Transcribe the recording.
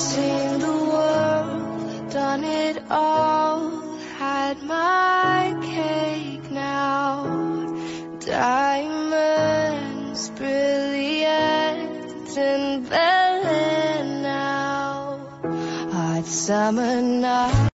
seen the world, done it all, had my cake now. Diamonds, brilliant and Berlin now. Hot summer night.